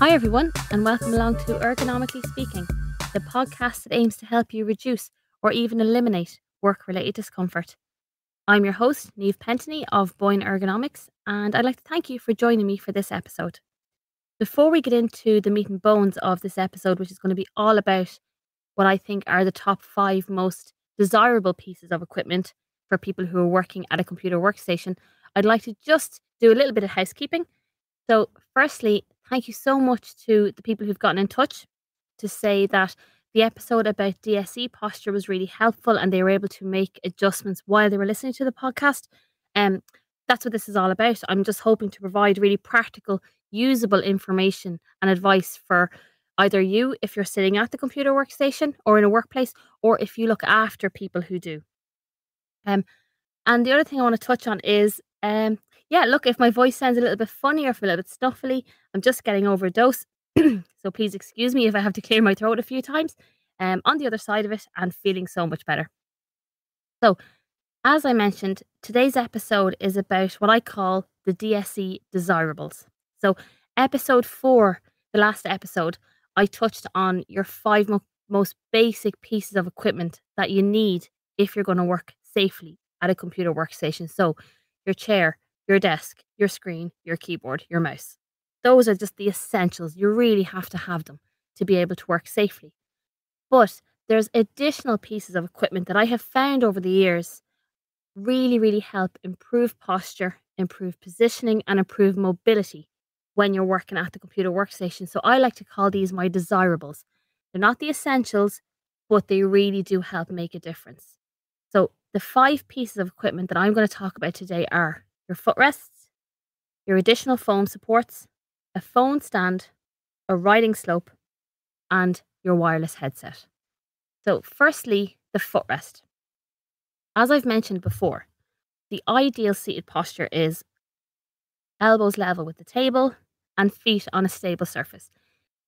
Hi, everyone, and welcome along to Ergonomically Speaking, the podcast that aims to help you reduce or even eliminate work related discomfort. I'm your host, Niamh Pentony of Boyne Ergonomics, and I'd like to thank you for joining me for this episode. Before we get into the meat and bones of this episode, which is going to be all about what I think are the top five most desirable pieces of equipment for people who are working at a computer workstation, I'd like to just do a little bit of housekeeping. So, firstly, thank you so much to the people who've gotten in touch to say that the episode about DSE posture was really helpful and they were able to make adjustments while they were listening to the podcast. Um, that's what this is all about. I'm just hoping to provide really practical, usable information and advice for either you if you're sitting at the computer workstation or in a workplace, or if you look after people who do. Um, and the other thing I want to touch on is um, yeah, look, if my voice sounds a little bit funny or if a little bit snuffly, I'm just getting over a dose. so please excuse me if I have to clear my throat a few times. Um, on the other side of it and feeling so much better. So, as I mentioned, today's episode is about what I call the DSE desirables. So, episode four, the last episode, I touched on your five mo- most basic pieces of equipment that you need if you're going to work safely at a computer workstation. So, your chair, your desk, your screen, your keyboard, your mouse. Those are just the essentials. You really have to have them to be able to work safely. But there's additional pieces of equipment that I have found over the years really, really help improve posture, improve positioning, and improve mobility when you're working at the computer workstation. So I like to call these my desirables. They're not the essentials, but they really do help make a difference. So the five pieces of equipment that I'm going to talk about today are your footrests, your additional foam supports, a phone stand, a writing slope, and your wireless headset. So, firstly, the footrest. As I've mentioned before, the ideal seated posture is elbows level with the table and feet on a stable surface.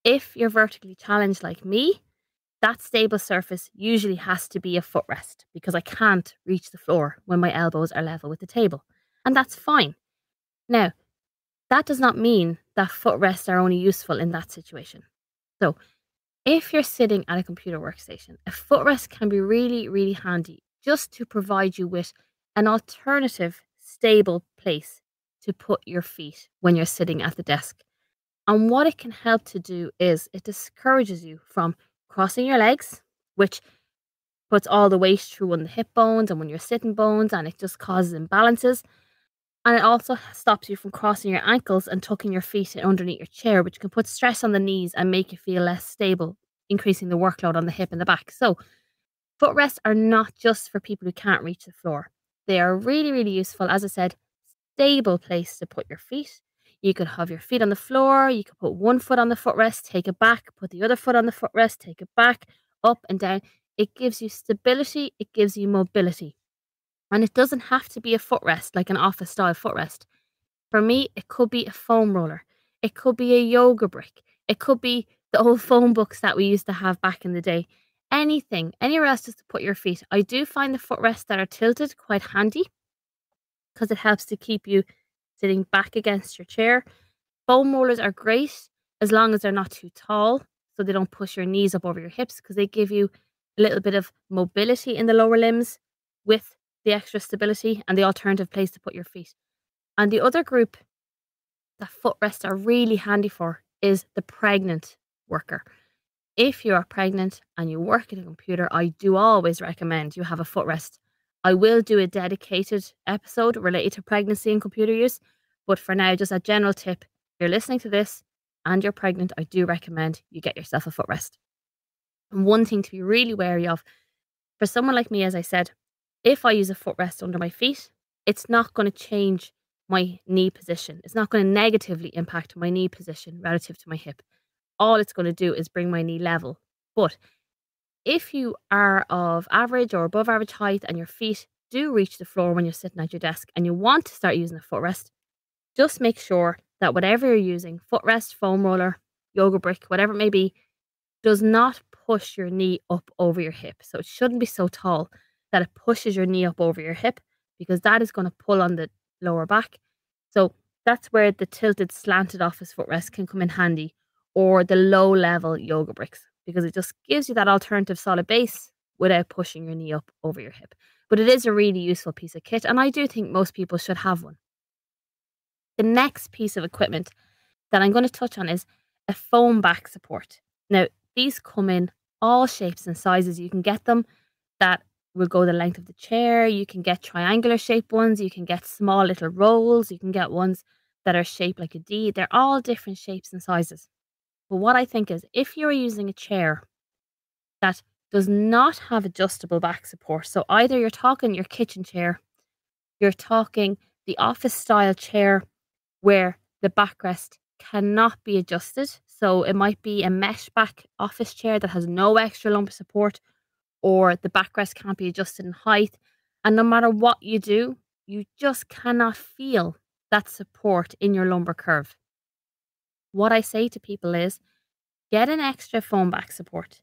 If you're vertically challenged like me, that stable surface usually has to be a footrest because I can't reach the floor when my elbows are level with the table. And that's fine. Now, that does not mean that footrests are only useful in that situation. So, if you're sitting at a computer workstation, a footrest can be really, really handy just to provide you with an alternative, stable place to put your feet when you're sitting at the desk. And what it can help to do is it discourages you from crossing your legs, which puts all the weight through on the hip bones and when you're sitting bones, and it just causes imbalances. And it also stops you from crossing your ankles and tucking your feet underneath your chair, which can put stress on the knees and make you feel less stable, increasing the workload on the hip and the back. So, footrests are not just for people who can't reach the floor. They are really, really useful. As I said, stable place to put your feet. You could have your feet on the floor. You could put one foot on the footrest, take it back, put the other foot on the footrest, take it back, up and down. It gives you stability, it gives you mobility. And it doesn't have to be a footrest, like an office style footrest. For me, it could be a foam roller. It could be a yoga brick. It could be the old phone books that we used to have back in the day. Anything, anywhere else just to put your feet. I do find the footrests that are tilted quite handy because it helps to keep you sitting back against your chair. Foam rollers are great as long as they're not too tall, so they don't push your knees up over your hips because they give you a little bit of mobility in the lower limbs with the extra stability and the alternative place to put your feet. And the other group that footrests are really handy for is the pregnant worker. If you are pregnant and you work at a computer, I do always recommend you have a footrest. I will do a dedicated episode related to pregnancy and computer use, but for now, just a general tip if you're listening to this and you're pregnant, I do recommend you get yourself a footrest. And one thing to be really wary of for someone like me, as I said, if I use a footrest under my feet, it's not going to change my knee position. It's not going to negatively impact my knee position relative to my hip. All it's going to do is bring my knee level. But if you are of average or above average height and your feet do reach the floor when you're sitting at your desk and you want to start using a footrest, just make sure that whatever you're using, footrest, foam roller, yoga brick, whatever it may be, does not push your knee up over your hip. So it shouldn't be so tall that it pushes your knee up over your hip because that is going to pull on the lower back. So that's where the tilted slanted office footrest can come in handy. or the low level yoga bricks because it just gives you that alternative solid base without pushing your knee up over your hip. But it is a really useful piece of kit, and I do think most people should have one. The next piece of equipment that I'm going to touch on is a foam back support. Now, these come in all shapes and sizes. You can get them that will go the length of the chair. You can get triangular shaped ones. You can get small little rolls. You can get ones that are shaped like a D. They're all different shapes and sizes. But what I think is if you're using a chair that does not have adjustable back support, so either you're talking your kitchen chair, you're talking the office style chair where the backrest cannot be adjusted. So it might be a mesh back office chair that has no extra lumbar support, or the backrest can't be adjusted in height. And no matter what you do, you just cannot feel that support in your lumbar curve. What I say to people is get an extra foam back support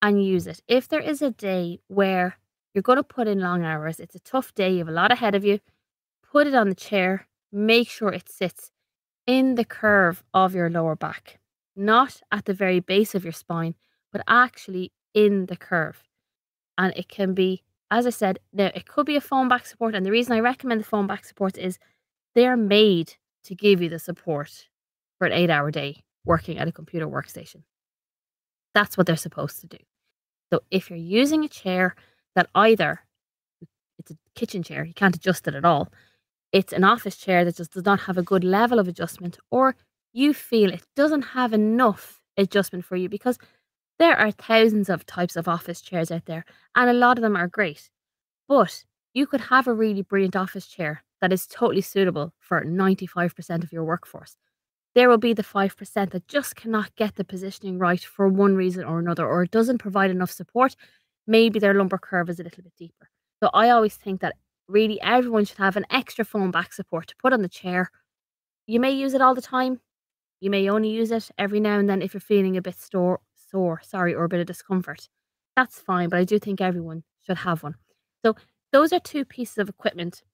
and use it. If there is a day where you're going to put in long hours, it's a tough day, you have a lot ahead of you, put it on the chair, make sure it sits in the curve of your lower back, not at the very base of your spine, but actually in the curve. And it can be, as I said, now it could be a foam back support. And the reason I recommend the foam back supports is they're made to give you the support for an eight hour day working at a computer workstation. That's what they're supposed to do. So if you're using a chair that either it's a kitchen chair, you can't adjust it at all, it's an office chair that just does not have a good level of adjustment, or you feel it doesn't have enough adjustment for you because there are thousands of types of office chairs out there, and a lot of them are great. But you could have a really brilliant office chair that is totally suitable for 95% of your workforce. There will be the 5% that just cannot get the positioning right for one reason or another, or doesn't provide enough support. Maybe their lumbar curve is a little bit deeper. So I always think that really everyone should have an extra foam back support to put on the chair. You may use it all the time. You may only use it every now and then if you're feeling a bit sore, sore, sorry, or a bit of discomfort. That's fine, but I do think everyone should have one. So those are two pieces of equipment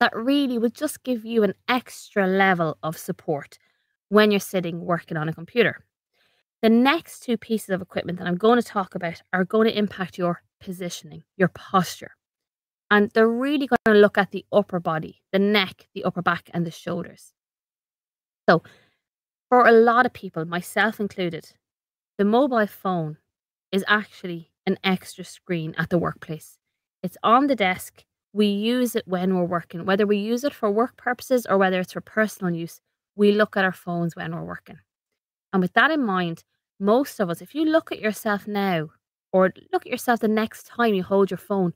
that really would just give you an extra level of support when you're sitting working on a computer. The next two pieces of equipment that I'm going to talk about are going to impact your positioning, your posture. And they're really going to look at the upper body, the neck, the upper back, and the shoulders. So, for a lot of people, myself included, the mobile phone is actually an extra screen at the workplace. It's on the desk. We use it when we're working, whether we use it for work purposes or whether it's for personal use. We look at our phones when we're working. And with that in mind, most of us, if you look at yourself now or look at yourself the next time you hold your phone,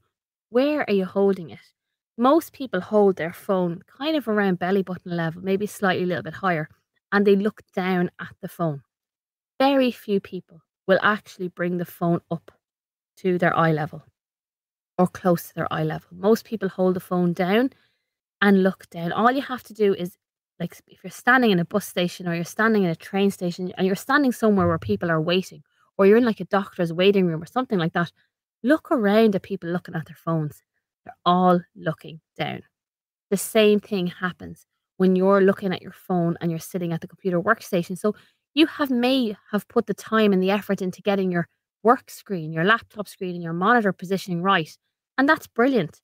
where are you holding it? Most people hold their phone kind of around belly button level, maybe slightly a little bit higher, and they look down at the phone. Very few people will actually bring the phone up to their eye level or close to their eye level. Most people hold the phone down and look down. All you have to do is like if you're standing in a bus station or you're standing in a train station and you're standing somewhere where people are waiting or you're in like a doctor's waiting room or something like that, look around at people looking at their phones. They're all looking down. The same thing happens when you're looking at your phone and you're sitting at the computer workstation. So you have may have put the time and the effort into getting your work screen, your laptop screen, and your monitor positioning right. And that's brilliant.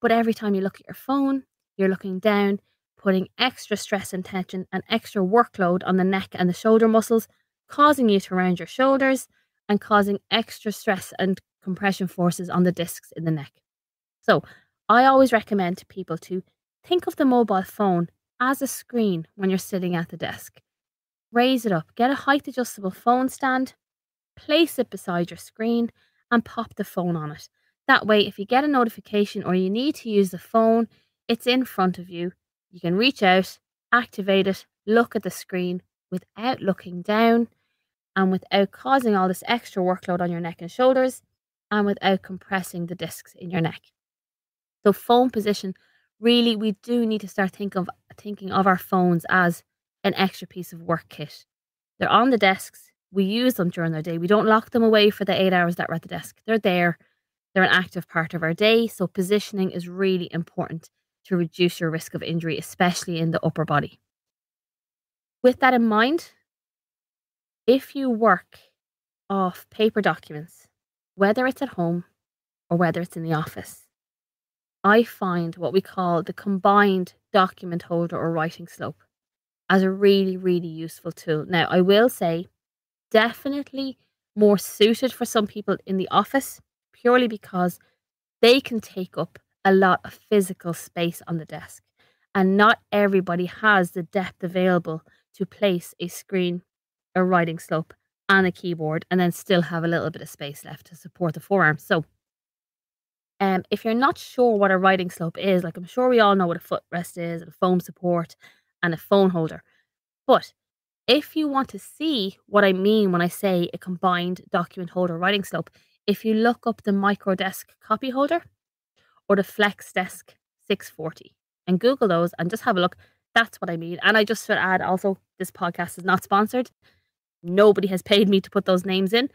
But every time you look at your phone, you're looking down, putting extra stress and tension and extra workload on the neck and the shoulder muscles, causing you to round your shoulders and causing extra stress and compression forces on the discs in the neck. So, I always recommend to people to think of the mobile phone as a screen when you're sitting at the desk. Raise it up, get a height adjustable phone stand, place it beside your screen, and pop the phone on it. That way, if you get a notification or you need to use the phone, it's in front of you. You can reach out, activate it, look at the screen without looking down and without causing all this extra workload on your neck and shoulders and without compressing the discs in your neck. So phone position, really we do need to start think of thinking of our phones as an extra piece of work kit. They're on the desks. We use them during the day. We don't lock them away for the eight hours that we're at the desk. They're there. They're an active part of our day, so positioning is really important to reduce your risk of injury, especially in the upper body. With that in mind, if you work off paper documents, whether it's at home or whether it's in the office, I find what we call the combined document holder or writing slope as a really, really useful tool. Now, I will say, definitely more suited for some people in the office purely because they can take up a lot of physical space on the desk. And not everybody has the depth available to place a screen, a writing slope, and a keyboard, and then still have a little bit of space left to support the forearm. So, um, if you're not sure what a writing slope is, like I'm sure we all know what a footrest is, and a foam support, and a phone holder. But if you want to see what I mean when I say a combined document holder writing slope, if you look up the Microdesk copy holder or the FlexDesk 640 and Google those and just have a look, that's what I mean. And I just should add also, this podcast is not sponsored. Nobody has paid me to put those names in.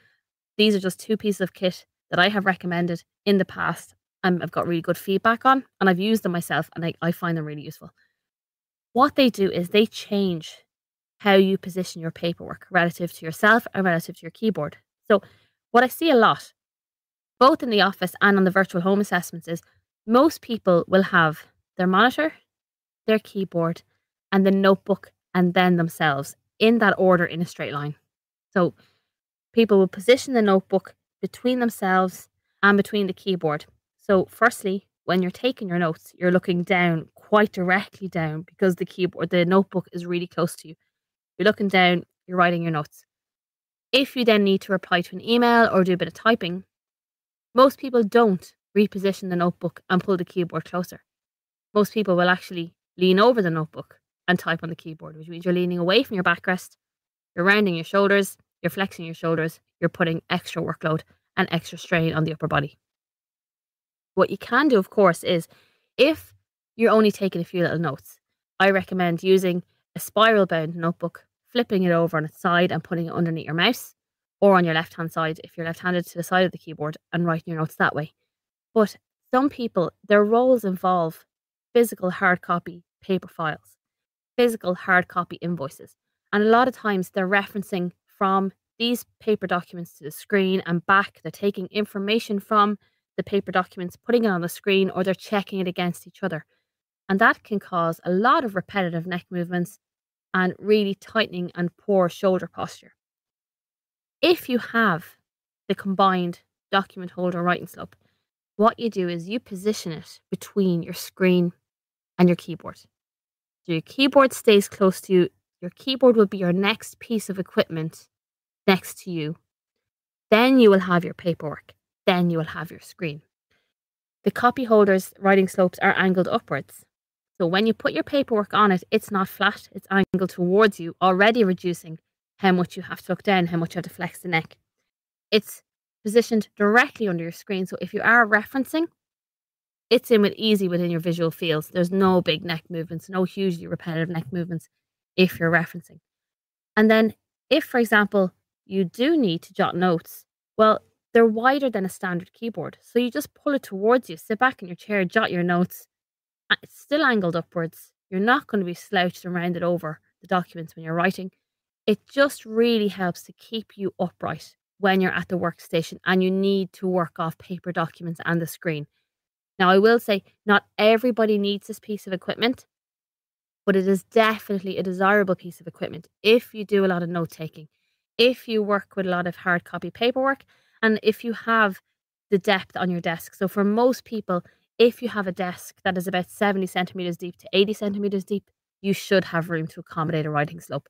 These are just two pieces of kit that I have recommended in the past and I've got really good feedback on, and I've used them myself and I, I find them really useful. What they do is they change how you position your paperwork relative to yourself and relative to your keyboard. So, what I see a lot, both in the office and on the virtual home assessments, is most people will have their monitor, their keyboard, and the notebook, and then themselves in that order in a straight line. So, people will position the notebook between themselves and between the keyboard. So, firstly, when you're taking your notes, you're looking down quite directly down because the keyboard, the notebook is really close to you. You're looking down, you're writing your notes. If you then need to reply to an email or do a bit of typing, most people don't reposition the notebook and pull the keyboard closer. Most people will actually lean over the notebook and type on the keyboard, which means you're leaning away from your backrest, you're rounding your shoulders, you're flexing your shoulders, you're putting extra workload and extra strain on the upper body. What you can do, of course, is if you're only taking a few little notes, I recommend using a spiral bound notebook, flipping it over on its side and putting it underneath your mouse, or on your left hand side if you're left handed to the side of the keyboard and writing your notes that way. But some people, their roles involve physical hard copy paper files, physical hard copy invoices. And a lot of times they're referencing from these paper documents to the screen and back. They're taking information from the paper documents, putting it on the screen, or they're checking it against each other. And that can cause a lot of repetitive neck movements and really tightening and poor shoulder posture. If you have the combined document holder writing slope, what you do is you position it between your screen and your keyboard. So your keyboard stays close to you. Your keyboard will be your next piece of equipment next to you. Then you will have your paperwork. Then you will have your screen. The copy holder's writing slopes are angled upwards. So when you put your paperwork on it, it's not flat, it's angled towards you, already reducing how much you have to look down, how much you have to flex the neck. It's positioned directly under your screen. So if you are referencing, it's in with easy within your visual fields. There's no big neck movements, no hugely repetitive neck movements if you're referencing. And then if, for example, you do need to jot notes, well, they're wider than a standard keyboard. So you just pull it towards you, sit back in your chair, jot your notes, it's still angled upwards. You're not going to be slouched and rounded over the documents when you're writing. It just really helps to keep you upright when you're at the workstation and you need to work off paper documents and the screen. Now, I will say not everybody needs this piece of equipment, but it is definitely a desirable piece of equipment if you do a lot of note taking, if you work with a lot of hard copy paperwork, and if you have the depth on your desk. So, for most people, if you have a desk that is about 70 centimeters deep to 80 centimeters deep, you should have room to accommodate a writing slope.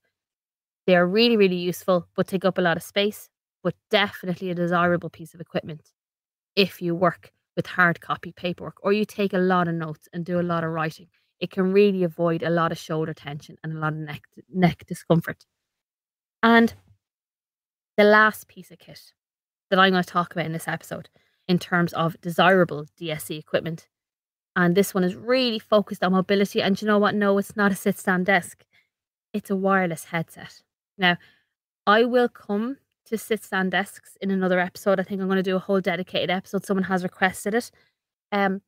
They are really, really useful, but take up a lot of space, but definitely a desirable piece of equipment if you work with hard copy paperwork or you take a lot of notes and do a lot of writing. It can really avoid a lot of shoulder tension and a lot of neck, neck discomfort. And the last piece of kit that I'm going to talk about in this episode in terms of desirable DSE equipment. And this one is really focused on mobility. And you know what? No, it's not a sit stand desk, it's a wireless headset. Now, I will come to sit stand desks in another episode. I think I'm going to do a whole dedicated episode. Someone has requested it. Um,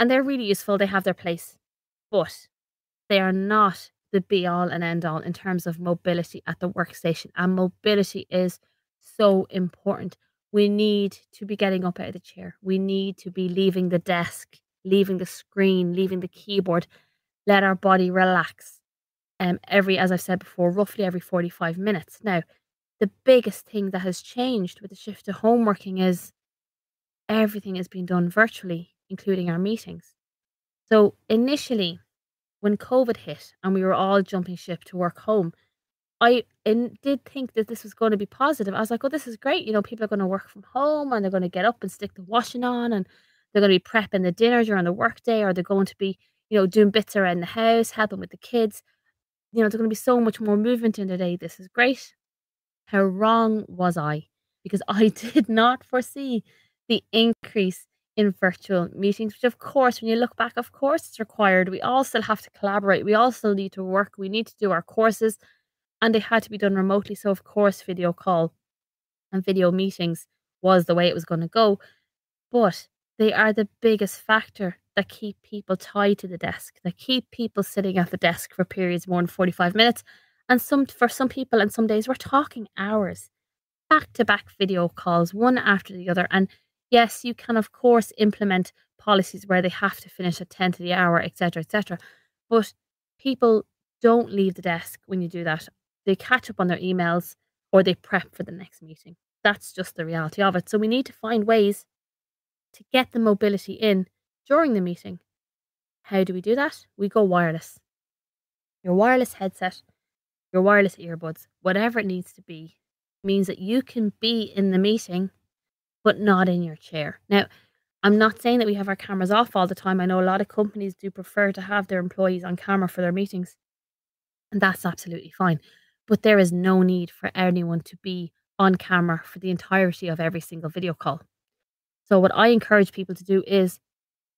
and they're really useful. They have their place, but they are not the be all and end all in terms of mobility at the workstation. And mobility is so important. We need to be getting up out of the chair. We need to be leaving the desk, leaving the screen, leaving the keyboard. Let our body relax. Um, every, as I've said before, roughly every 45 minutes. Now, the biggest thing that has changed with the shift to home working is everything is being done virtually, including our meetings. So initially, when COVID hit and we were all jumping ship to work home, I did think that this was going to be positive. I was like, oh, this is great. You know, people are going to work from home and they're going to get up and stick the washing on and they're going to be prepping the dinner during the workday or they're going to be, you know, doing bits around the house, helping with the kids. You know, there's going to be so much more movement in the day. This is great. How wrong was I? Because I did not foresee the increase in virtual meetings, which of course, when you look back, of course it's required. We all still have to collaborate. We all still need to work. We need to do our courses and they had to be done remotely. So of course, video call and video meetings was the way it was going to go. But they are the biggest factor that keep people tied to the desk, that keep people sitting at the desk for periods more than 45 minutes. And some for some people and some days we're talking hours. Back to back video calls, one after the other. And yes, you can of course implement policies where they have to finish at 10 to the hour, etc. etc. But people don't leave the desk when you do that. They catch up on their emails or they prep for the next meeting. That's just the reality of it. So we need to find ways to get the mobility in during the meeting. How do we do that? We go wireless. Your wireless headset, your wireless earbuds, whatever it needs to be, means that you can be in the meeting but not in your chair. Now, I'm not saying that we have our cameras off all the time. I know a lot of companies do prefer to have their employees on camera for their meetings, and that's absolutely fine. But there is no need for anyone to be on camera for the entirety of every single video call. So, what I encourage people to do is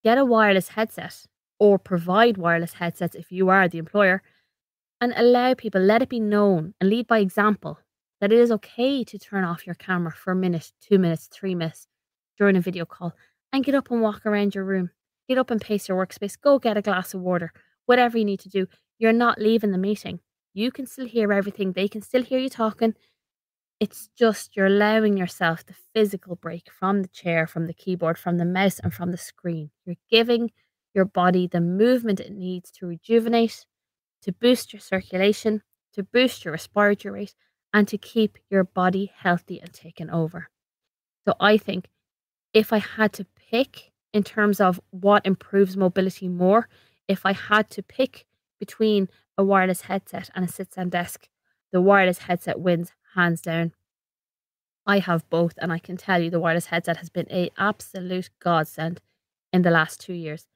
get a wireless headset or provide wireless headsets if you are the employer and allow people, let it be known and lead by example that it is okay to turn off your camera for a minute, two minutes, three minutes during a video call and get up and walk around your room. Get up and pace your workspace. Go get a glass of water. Whatever you need to do. You're not leaving the meeting. You can still hear everything. They can still hear you talking. It's just you're allowing yourself the physical break from the chair, from the keyboard, from the mouse, and from the screen. You're giving your body the movement it needs to rejuvenate, to boost your circulation, to boost your respiratory rate, and to keep your body healthy and taken over. So I think if I had to pick in terms of what improves mobility more, if I had to pick between a wireless headset and a sit stand desk, the wireless headset wins hands down. I have both, and I can tell you the wireless headset has been a absolute godsend in the last two years.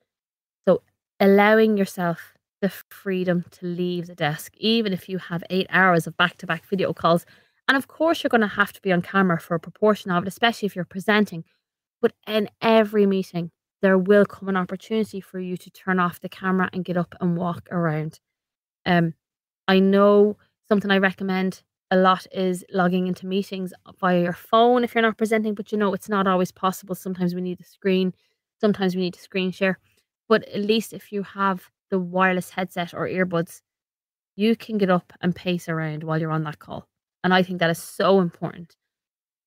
So allowing yourself the freedom to leave the desk, even if you have eight hours of back to back video calls. And of course, you're going to have to be on camera for a proportion of it, especially if you're presenting. But in every meeting, there will come an opportunity for you to turn off the camera and get up and walk around. Um, I know something I recommend a lot is logging into meetings via your phone if you're not presenting, but you know, it's not always possible. Sometimes we need a screen, sometimes we need to screen share. But at least if you have the wireless headset or earbuds, you can get up and pace around while you're on that call. And I think that is so important.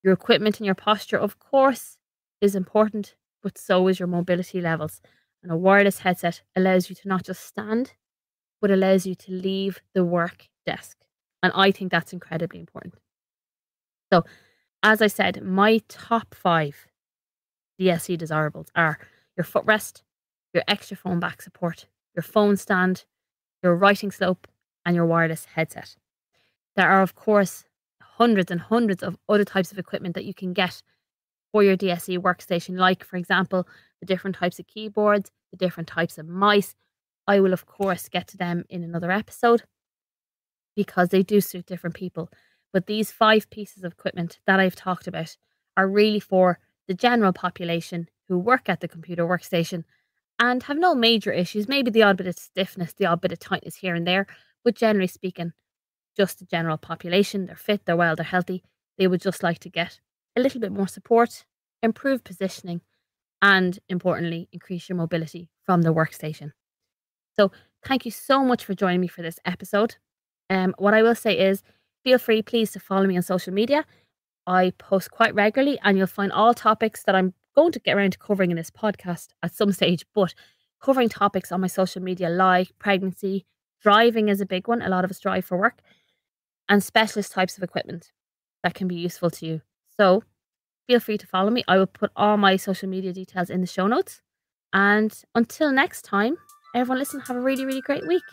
Your equipment and your posture, of course, is important, but so is your mobility levels. And a wireless headset allows you to not just stand, but allows you to leave the work desk. And I think that's incredibly important. So, as I said, my top five DSE desirables are your footrest, your extra foam back support, your phone stand, your writing slope, and your wireless headset. There are, of course, hundreds and hundreds of other types of equipment that you can get for your DSE workstation, like, for example, the different types of keyboards, the different types of mice. I will, of course, get to them in another episode because they do suit different people. But these five pieces of equipment that I've talked about are really for the general population who work at the computer workstation and have no major issues. Maybe the odd bit of stiffness, the odd bit of tightness here and there, but generally speaking, just the general population. They're fit, they're well, they're healthy. They would just like to get a little bit more support, improve positioning, and importantly, increase your mobility from the workstation. So, thank you so much for joining me for this episode. Um, what I will say is feel free, please, to follow me on social media. I post quite regularly, and you'll find all topics that I'm going to get around to covering in this podcast at some stage, but covering topics on my social media like pregnancy, driving is a big one. A lot of us drive for work, and specialist types of equipment that can be useful to you. So feel free to follow me. I will put all my social media details in the show notes. And until next time, everyone listen, have a really, really great week.